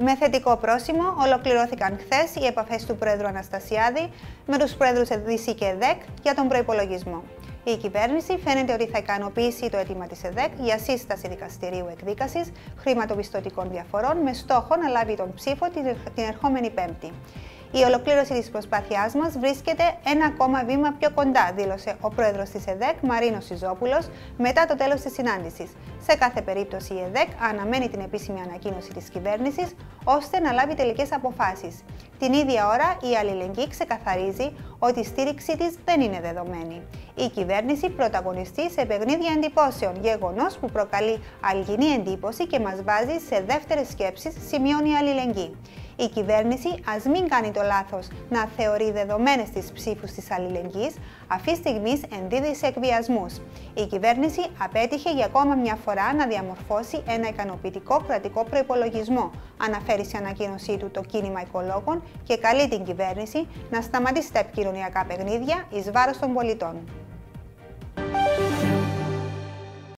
Με θετικό πρόσημο, ολοκληρώθηκαν χθες οι επαφές του Πρόεδρου Αναστασιάδη με τους Πρόεδρους ΕΔΙΣΗ και ΕΔΕΚ για τον προπολογισμό. Η κυβέρνηση φαίνεται ότι θα ικανοποιήσει το αίτημα της ΕΔΕΚ για σύσταση δικαστηρίου εκδίκασης χρηματοπιστωτικών διαφορών με στόχο να λάβει τον ψήφο την ερχόμενη Πέμπτη. Η ολοκλήρωση της προσπάθειάς μας βρίσκεται ένα ακόμα βήμα πιο κοντά, δήλωσε ο πρόεδρος της ΕΔΕΚ, Μαρίνος Σιζόπουλος, μετά το τέλος της συνάντησης. Σε κάθε περίπτωση, η ΕΔΕΚ αναμένει την επίσημη ανακοίνωση της κυβέρνησης ώστε να λάβει τελικές αποφάσεις. Την ίδια ώρα, η αλληλεγγύη ξεκαθαρίζει ότι η στήριξή της δεν είναι δεδομένη. Η κυβέρνηση πρωταγωνιστεί σε παιχνίδια εντυπώσεων, γεγονός που προκαλεί αλγινή εντύπωση και μας βάζει σε δεύτερες σκέψεις, σημειώνει η αλληλεγγύη. Η κυβέρνηση ας μην κάνει το λάθος να θεωρεί δεδομένες τις ψήφους της αλληλεγγύης, αυτή στιγμή ενδίδει σε εκβιασμούς. Η κυβέρνηση απέτυχε για ακόμα μια φορά να διαμορφώσει ένα ικανοποιητικό κρατικό προπολογισμό, αναφέρει σε ανακοίνωσή του το κίνημα οικολόγων και καλεί την κυβέρνηση να σταματήσει τα επικοινωνιακά παιχνίδια εις βάρος των πολιτών.